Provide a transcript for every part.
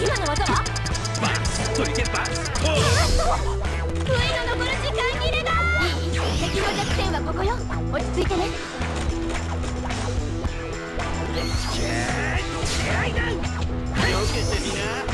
今の技は？バンとけおっといの残る時間切れだ敵の弱点はここよ落ち着いてね気けてみな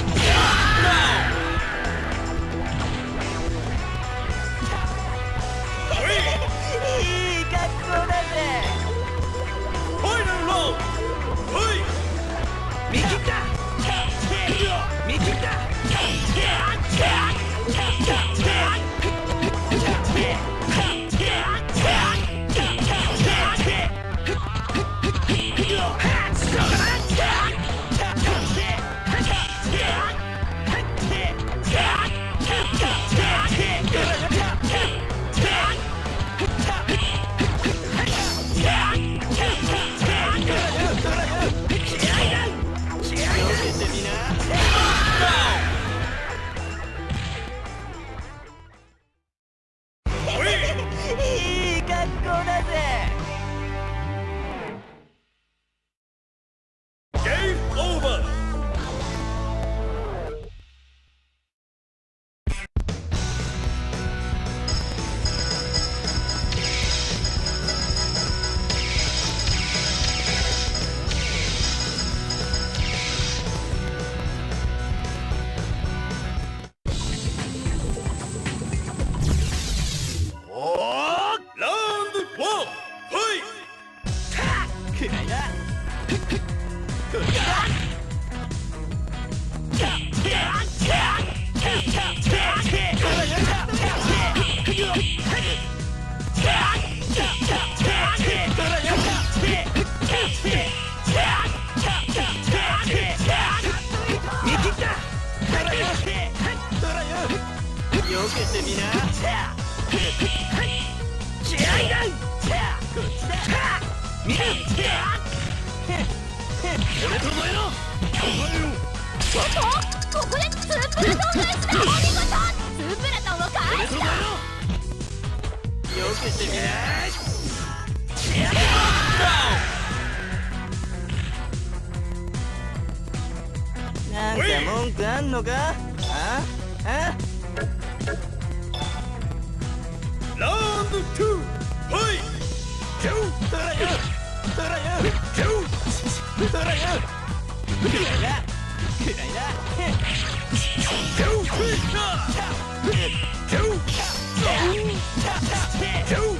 Don't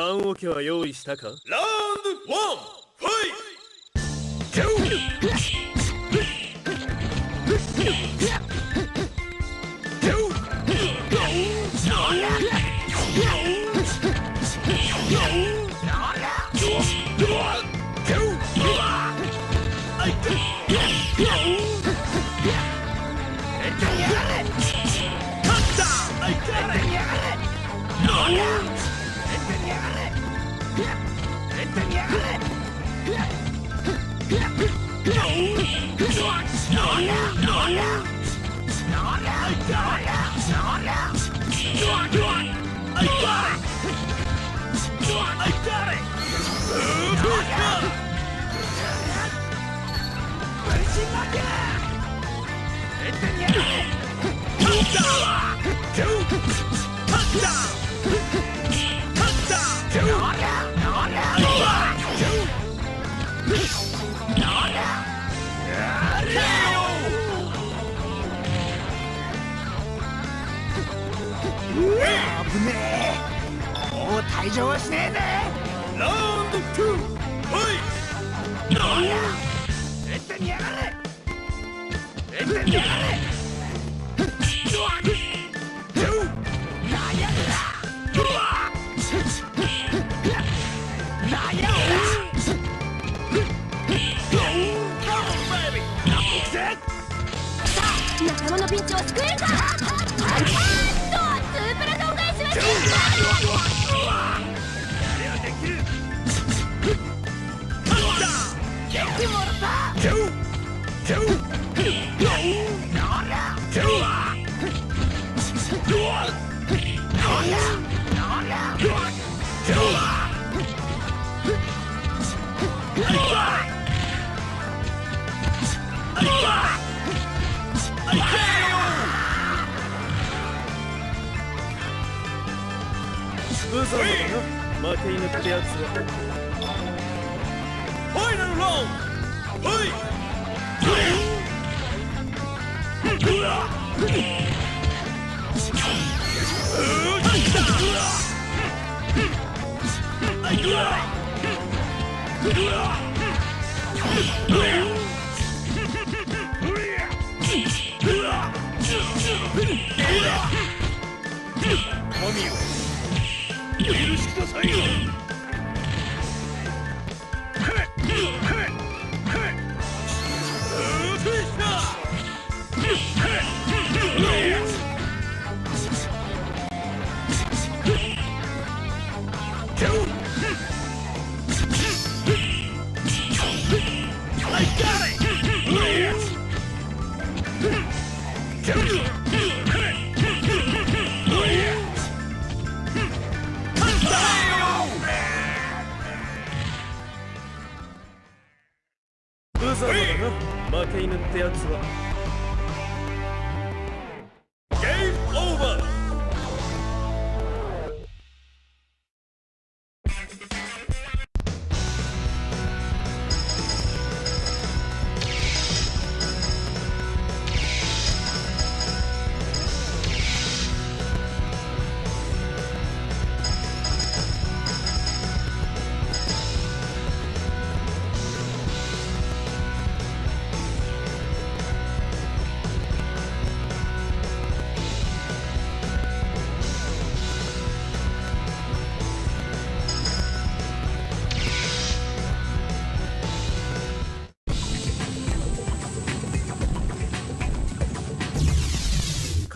棺桶は用意したか？ラウンドワン！退場はしねえぜラウンド2ファイトえってにやがれえってにやがれ仲間のピンチを救えるか。あっとスープラトン返しは無な負け犬ってやつファイナルラウンドファイ神よ許しくださいよ。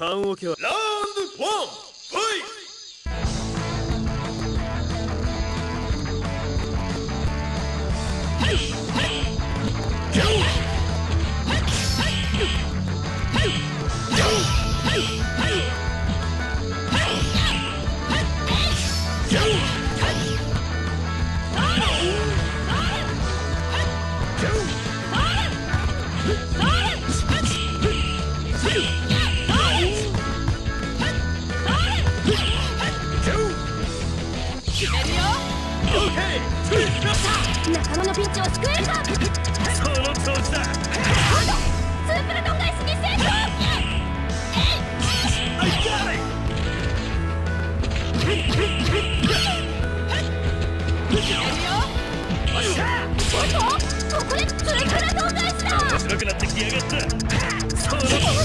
棺桶は。ラーここでスープラトン返しだ。面白くなってきやがった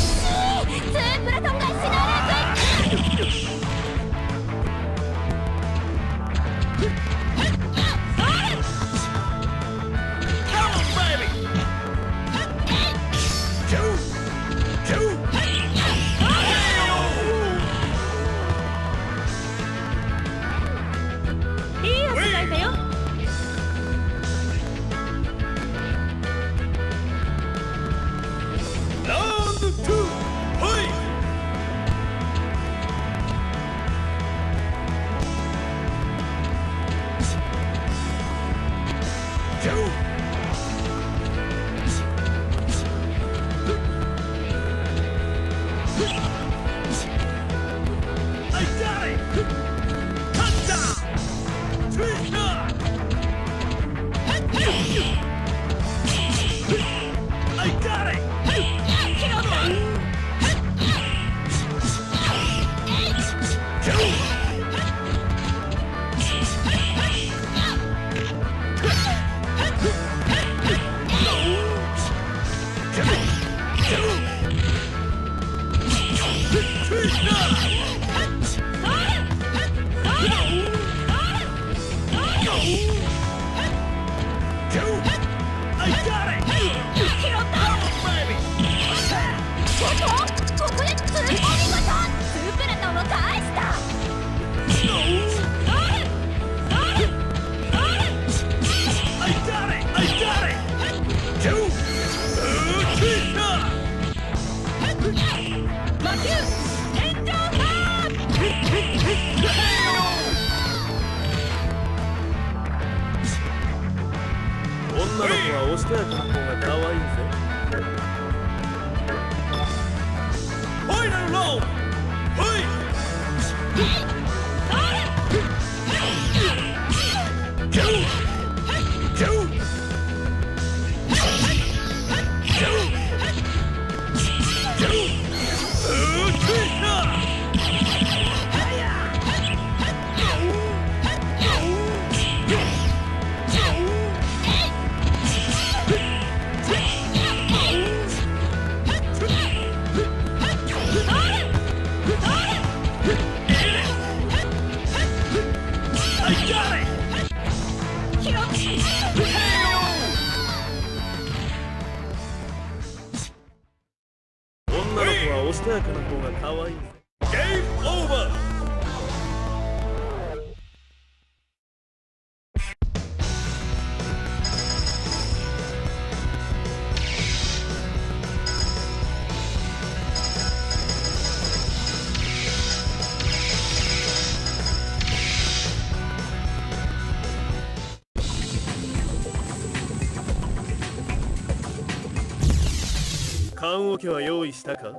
桶は用意したか？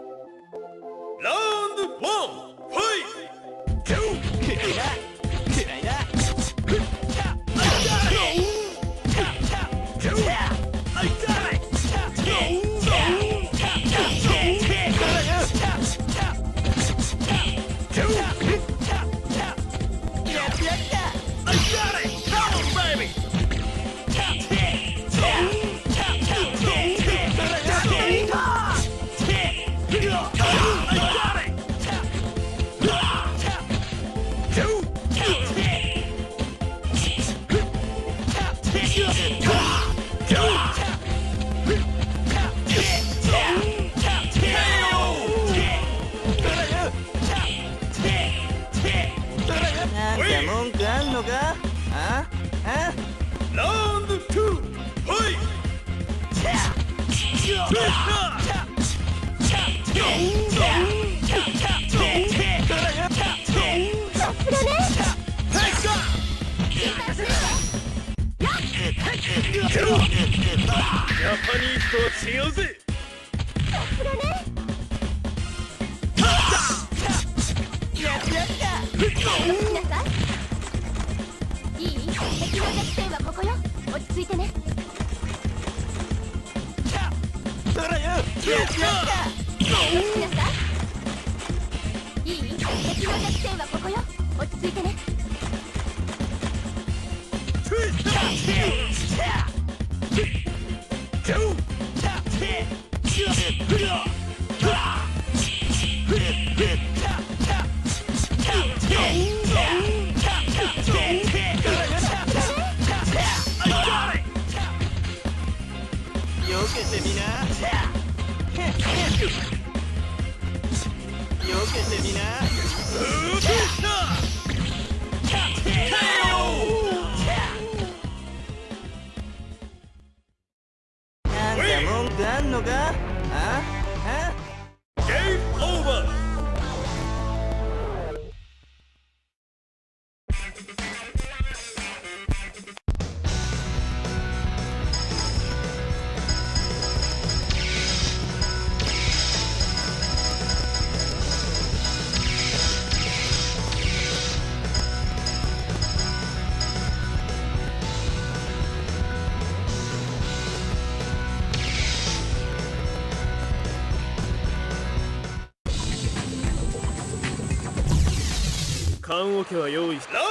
けは用意しラウン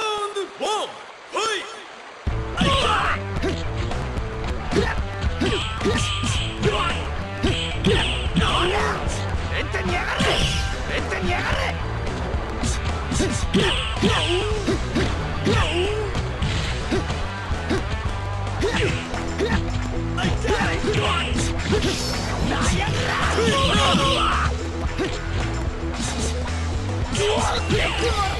ドワン何やる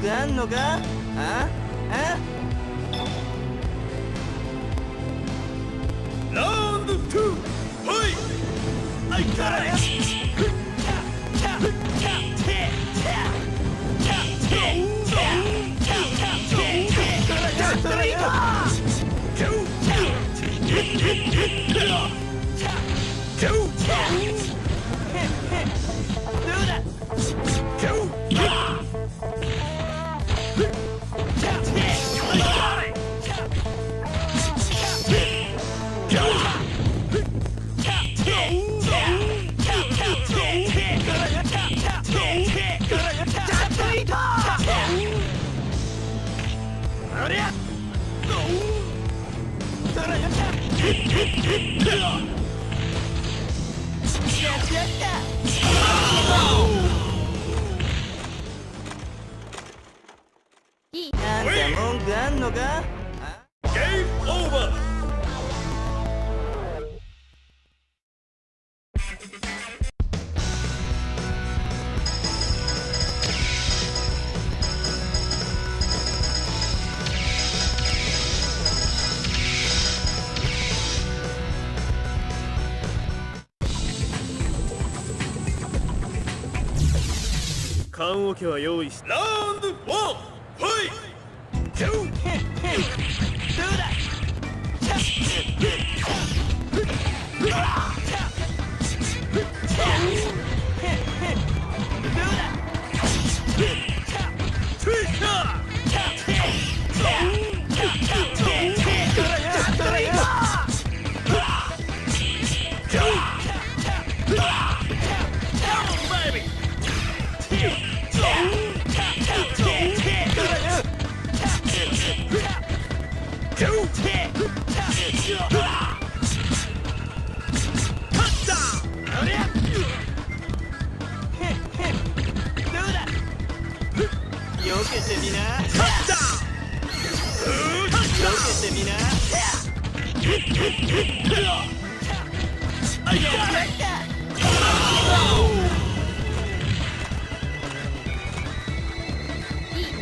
くあんのか？あ棺桶は用意しラウンドワンファイト！ゥ ーどうだ？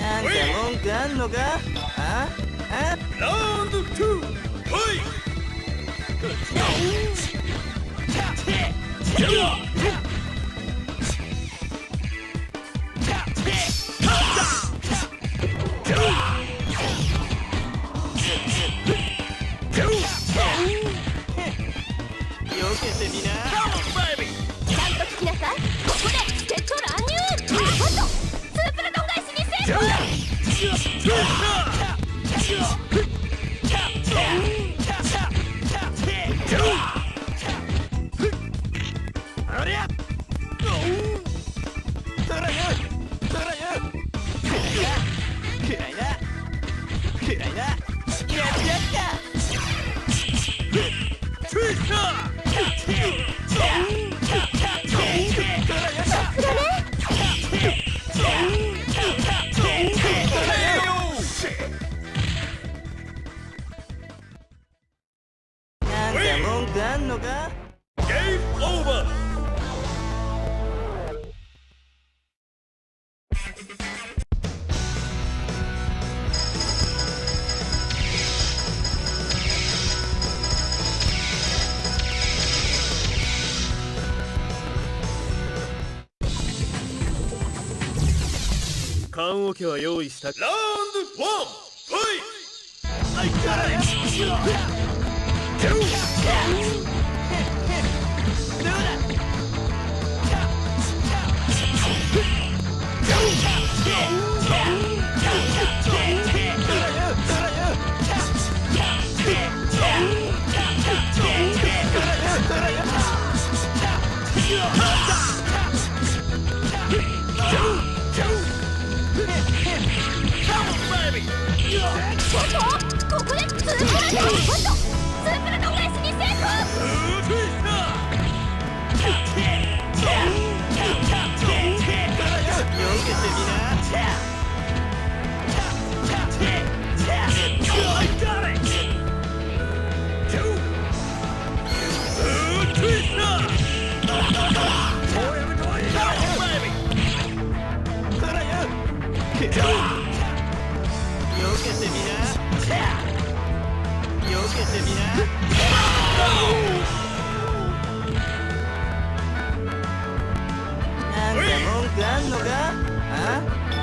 なんか文句あんのか？あ？あ？ラウンド2ファイ！よ 棺桶は用意した。ラウンドワンファイおっとここでスープラト！ンおっ返しに成功よけてみなそらよよけてみな。よけてみな。なんか文句あんのか？あ？あ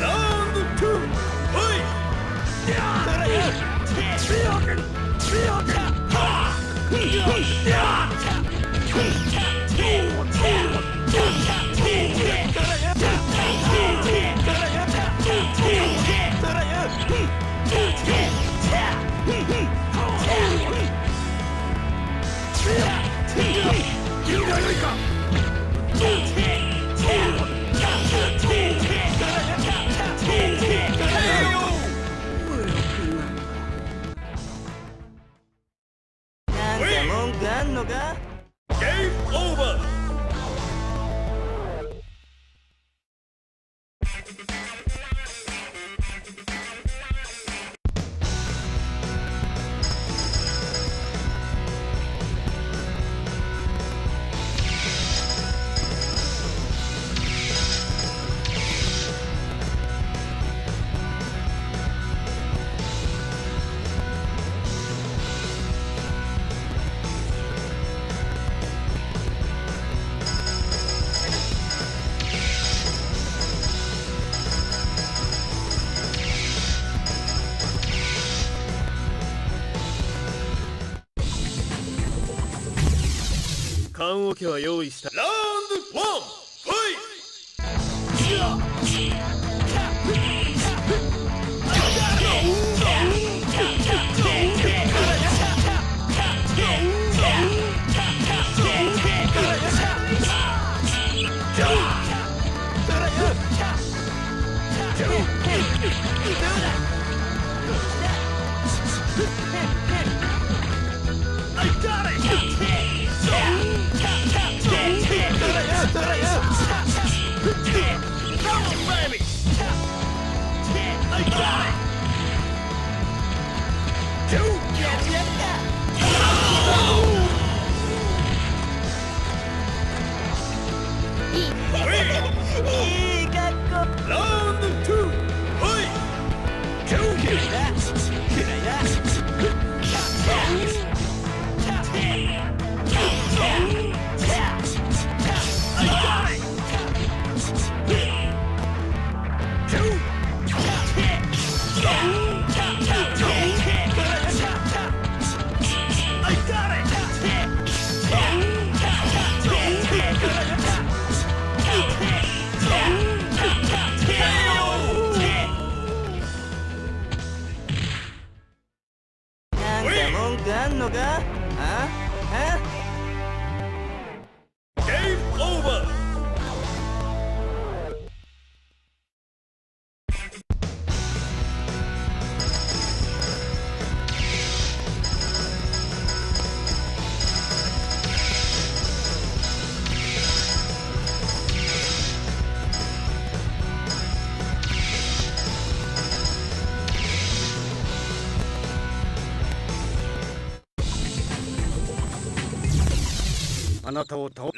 ラウンド2ファイそらよ強く強く Federica! 棺桶は用意した。あなたを倒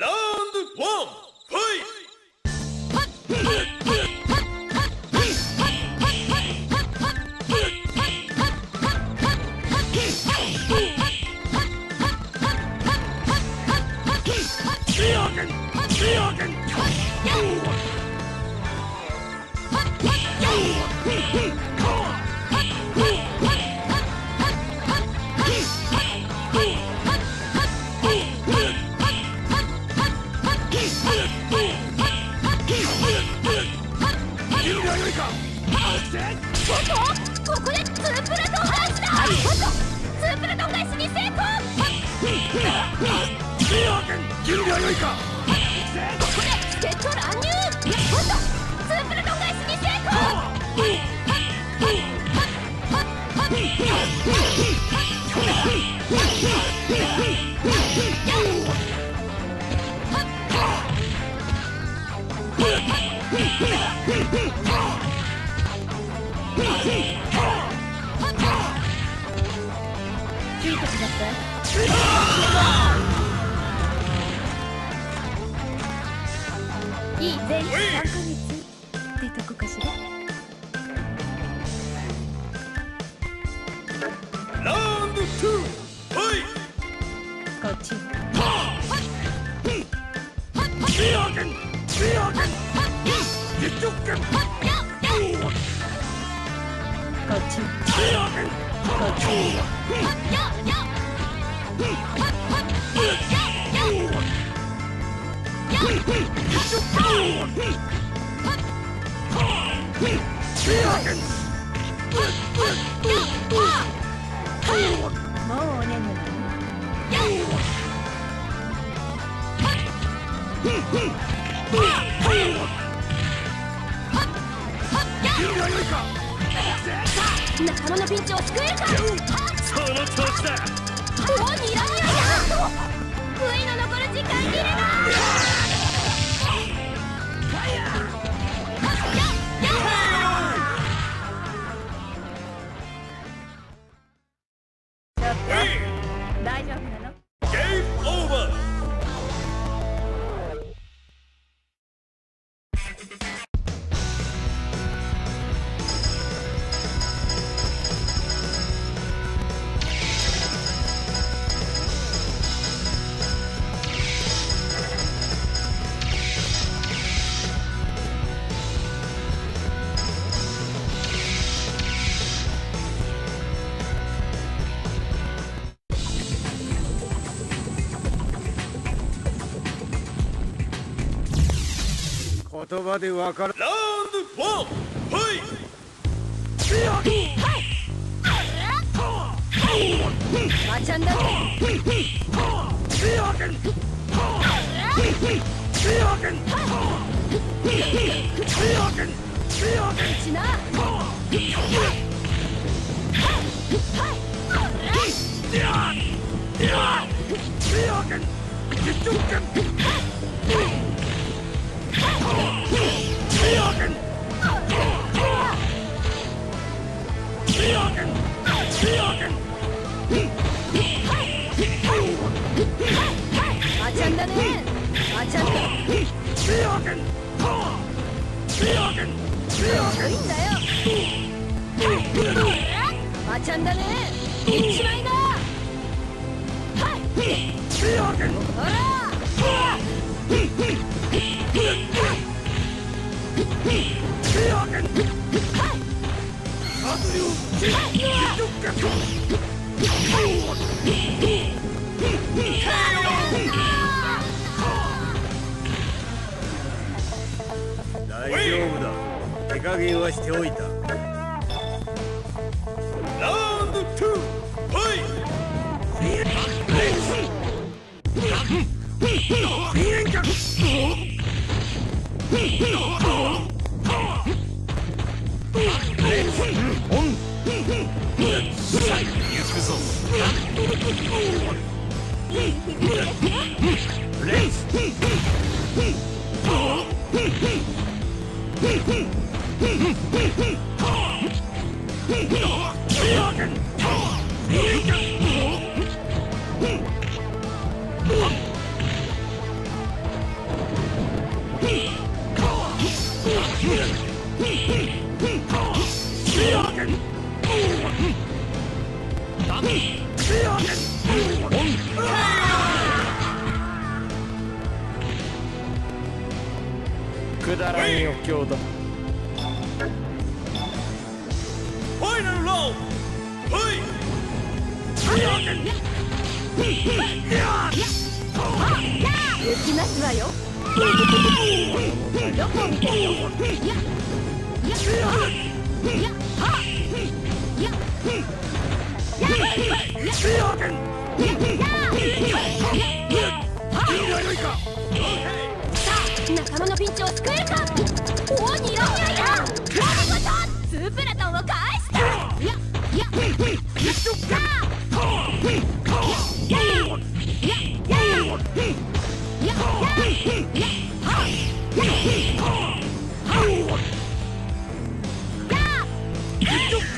仲間のピその調子だ。もう睨らみ合いだ。悔いの残る時間切れだ。言葉でわかる。ラウンドワンファイマちゃんだちゃんだね。マちゃんだいいんだよマちゃんだね。一ちまいだはいほら大丈夫だ。手加減はしておいた。どこを見てるのやややはやさあ仲間のピンチを救えるか！王に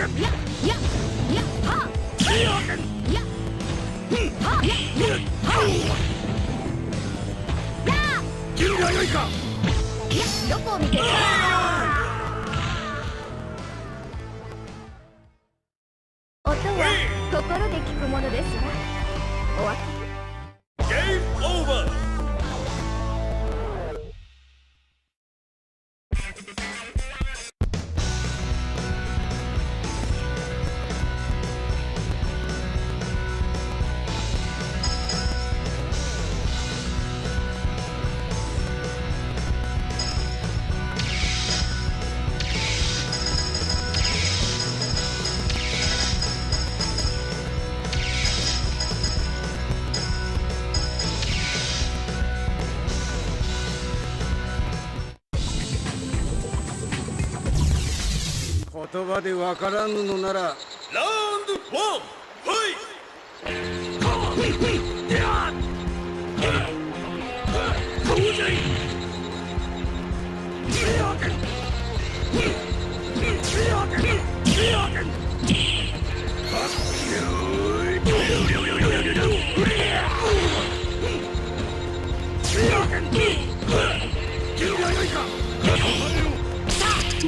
どこを見てる言葉でわからぬのならラウンドワンファイ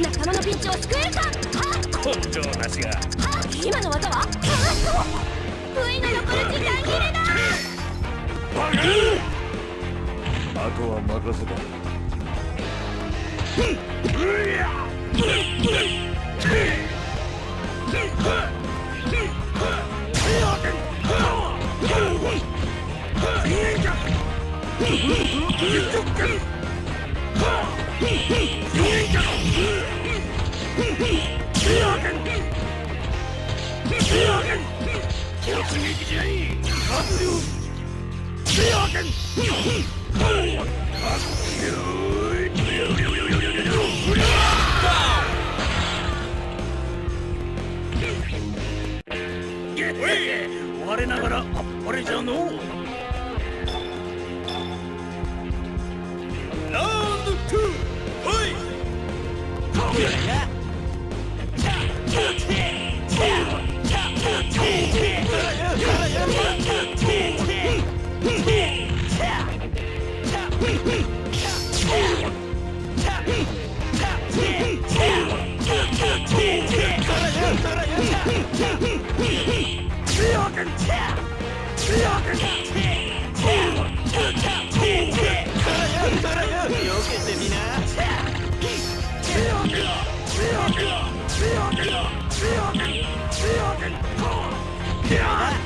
仲間のピンチを救えるか？根性なしが。あ今の技は？あそう不意の残る時間切れだ！あとは任せた。フ我ながらあっぱれじゃのうラウンド2ファイト Yeah!